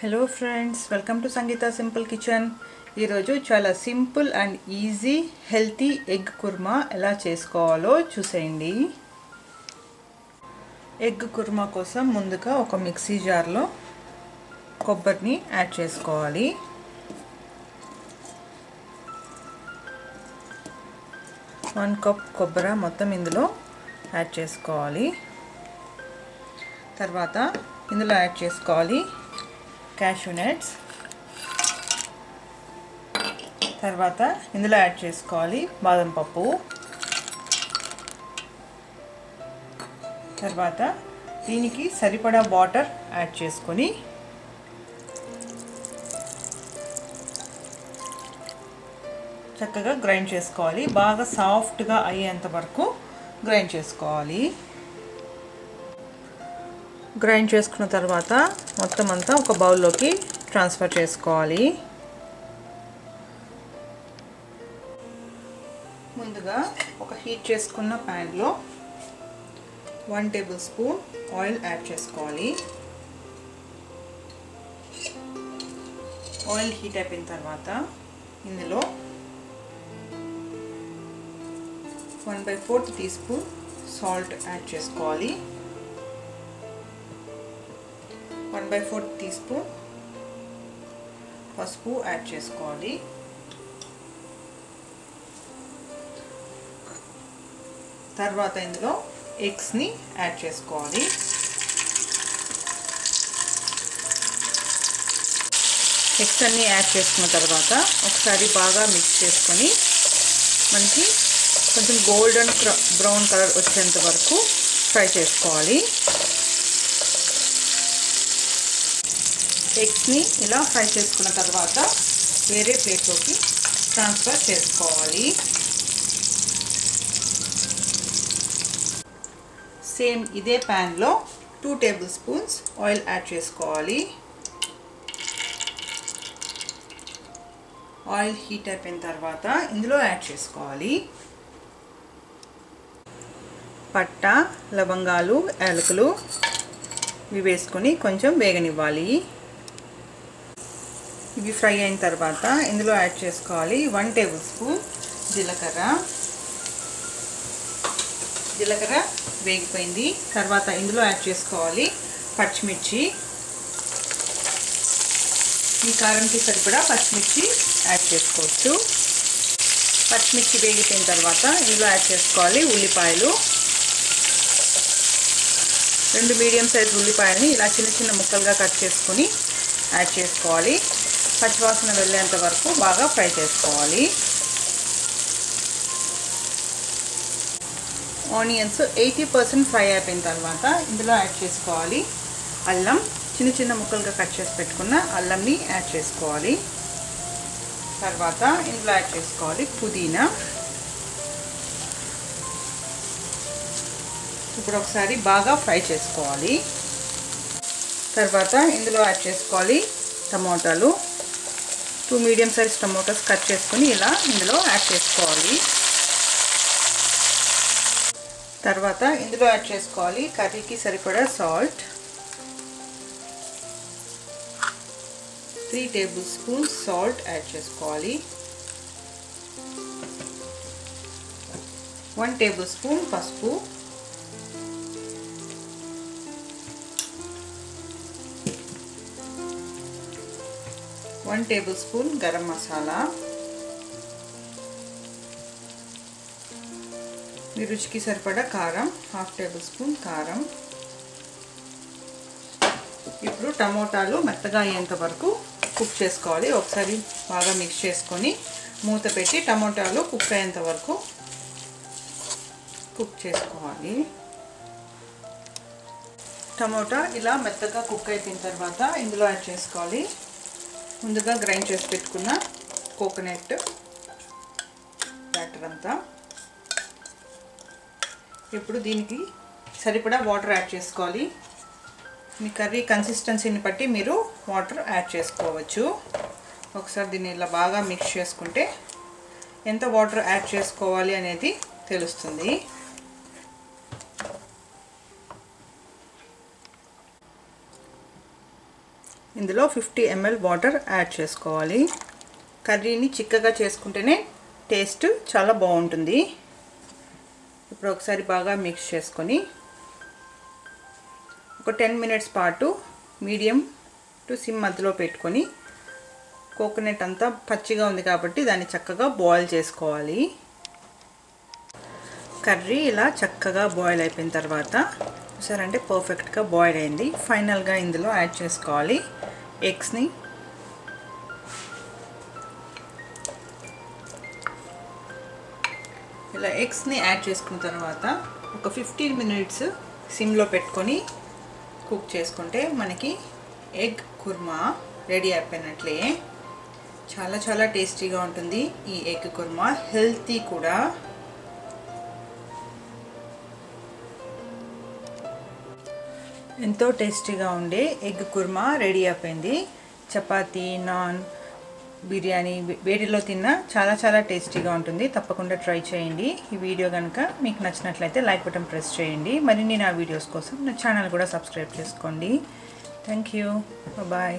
Hello friends welcome to Sangeetha simple kitchen ఈరోజు చాలా simple and easy healthy egg kurma ఎలా చేసుకోవాలో చూసేయండి. ఎగ్ కుర్మా కోసం ముందుగా ఒక మిక్సీ జార్లో కొబ్బరిని యాడ్ చేసుకోవాలి. వన్ కప్ కొబ్బరి మొత్తం ఇందులో యాడ్ చేసుకోవాలి. తర్వాత ఇందులో యాడ్ చేసుకోవాలి క్యాషూ నట్స్ తర్వాత ఇందులో యాడ్ చేసుకోవాలి బాదం పప్పు. తర్వాత దీనికి సరిపడా వాటర్ యాడ్ చేసుకొని చక్కగా గ్రైండ్ చేసుకోవాలి. బాగా సాఫ్ట్గా అయ్యేంత వరకు గ్రైండ్ చేసుకోవాలి. గ్రైండ్ చేసుకున్న తర్వాత మొత్తం అంతా ఒక బౌల్లోకి ట్రాన్స్ఫర్ చేసుకోవాలి. ముందుగా ఒక హీట్ చేసుకున్న ప్యాన్లో one tablespoon oil add చేసుకోవాలి. ఆయిల్ హీట్ అయిపోయిన తర్వాత ఇందులో one by fourth teaspoon salt add చేసుకోవాలి. One by four teaspoon పసుపు యాడ్ చేసుకోవాలి. తర్వాత ఇందులో ఎగ్స్ని యాడ్ చేసుకోవాలి. ఎగ్స్ అన్నీ యాడ్ చేసుకున్న తర్వాత ఒకసారి బాగా మిక్స్ చేసుకొని మనకి కొంచెం గోల్డెన్ బ్రౌన్ కలర్ వచ్చేంత వరకు ఫ్రై చేసుకోవాలి. ఎగ్స్ని ఇలా ఫ్రై చేసుకున్న తర్వాత వేరే ప్లేట్లోకి ట్రాన్స్ఫర్ చేసుకోవాలి. సేమ్ ఇదే ప్యాన్లో two tablespoons oil add చేసుకోవాలి. ఆయిల్ హీట్ అయిపోయిన తర్వాత ఇందులో యాడ్ చేసుకోవాలి. పట్ట లవంగాలు యాలకులు ఇవి వేసుకొని కొంచెం వేగనివ్వాలి. ఇవి ఫ్రై అయిన తర్వాత ఇందులో యాడ్ చేసుకోవాలి వన్ టేబుల్ స్పూన్ జీలకర్ర. జీలకర్ర వేగిపోయింది. తర్వాత ఇందులో యాడ్ చేసుకోవాలి పచ్చిమిర్చి. ఈ కారంకి సరిపడా పచ్చిమిర్చి యాడ్ చేసుకోవచ్చు. పచ్చిమిర్చి వేగిపోయిన తర్వాత ఇందులో యాడ్ చేసుకోవాలి ఉల్లిపాయలు. రెండు మీడియం సైజ్ ఉల్లిపాయలని ఇలా చిన్న చిన్న ముక్కలుగా కట్ చేసుకొని యాడ్ చేసుకోవాలి. పచ్చివాసన వెళ్ళేంత వరకు బాగా ఫ్రై చేసుకోవాలి. ఆనియన్స్ ఎయిటీ పర్సెంట్ ఫ్రై అయిపోయిన తర్వాత ఇందులో యాడ్ చేసుకోవాలి. అల్లం చిన్న చిన్న ముక్కలుగా కట్ చేసి పెట్టుకున్న అల్లంని యాడ్ చేసుకోవాలి. తర్వాత ఇందులో యాడ్ చేసుకోవాలి పుదీనా. ఇప్పుడు ఒకసారి బాగా ఫ్రై చేసుకోవాలి. తర్వాత ఇందులో యాడ్ చేసుకోవాలి టమోటాలు. Two medium size tomatoes cut చేసుకొని ఇలా ఇందులో యాడ్ చేసుకోవాలి. తర్వాత ఇందులో యాడ్ చేసుకోవాలి కర్రీకి సరిపడా salt. Three tablespoons salt add చేసుకోవాలి. వన్ టేబుల్ స్పూన్ పసుపు. One tablespoon garam masala. మీ రుచికి సరిపడా కారం హాఫ్ టేబుల్ స్పూన్ కారం. ఇప్పుడు టమోటాలు మెత్తగా అయ్యేంత వరకు కుక్ చేసుకోవాలి. ఒకసారి బాగా మిక్స్ చేసుకొని మూత పెట్టి టమోటాలు కుక్ అయ్యేంత వరకు కుక్ చేసుకోవాలి. టమోటా ఇలా మెత్తగా కుక్ అయిపోయిన తర్వాత ఇందులో యాడ్ చేసుకోవాలి. ముందుగా గ్రైండ్ చేసి పెట్టుకున్న కోకోనట్ బ్యాటర్ అంతా. ఇప్పుడు దీనికి సరిపడా వాటర్ యాడ్ చేసుకోవాలి. మీ కర్రీ కన్సిస్టెన్సీని బట్టి మీరు వాటర్ యాడ్ చేసుకోవచ్చు. ఒకసారి దీన్ని ఇలా బాగా మిక్స్ చేసుకుంటే ఎంత వాటర్ యాడ్ చేసుకోవాలి అనేది తెలుస్తుంది. ఇందులో ఫిఫ్టీ ఎంఎల్ వాటర్ యాడ్ చేసుకోవాలి. కర్రీని చిక్కగా చేసుకుంటేనే టేస్ట్ చాలా బాగుంటుంది. ఇప్పుడు ఒకసారి బాగా మిక్స్ చేసుకొని ఒక టెన్ మినిట్స్ పాటు మీడియం టు సిమ్ మధ్యలో పెట్టుకొని కోకోనట్ అంతా పచ్చిగా ఉంది కాబట్టి దాన్ని చక్కగా బాయిల్ చేసుకోవాలి. కర్రీ ఇలా చక్కగా బాయిల్ అయిపోయిన తర్వాత చూసారంటే పర్ఫెక్ట్గా బాయిల్ అయింది. ఫైనల్గా ఇందులో యాడ్ చేసుకోవాలి. ఎగ్స్ని ఇలా ఎగ్స్ని యాడ్ చేసుకున్న తర్వాత ఒక ఫిఫ్టీన్ మినిట్స్ సిమ్లో పెట్టుకొని కుక్ చేసుకుంటే మనకి ఎగ్ కుర్మా రెడీ అయిపోయినట్లే. చాలా చాలా టేస్టీగా ఉంటుంది ఈ ఎగ్ కుర్మా. హెల్తీ కూడా. ఎంతో టేస్టీగా ఉండే ఎగ్ కుర్మా రెడీ అయిపోయింది. చపాతీ నాన్ బిర్యానీ వేడిలో తిన్నా చాలా చాలా టేస్టీగా ఉంటుంది. తప్పకుండా ట్రై చేయండి. ఈ వీడియో కనుక మీకు నచ్చినట్లయితే లైక్ బటన్ ప్రెస్ చేయండి. మరిన్ని నా వీడియోస్ కోసం నా ఛానల్ కూడా సబ్స్క్రైబ్ చేసుకోండి. Thank you. బాయ్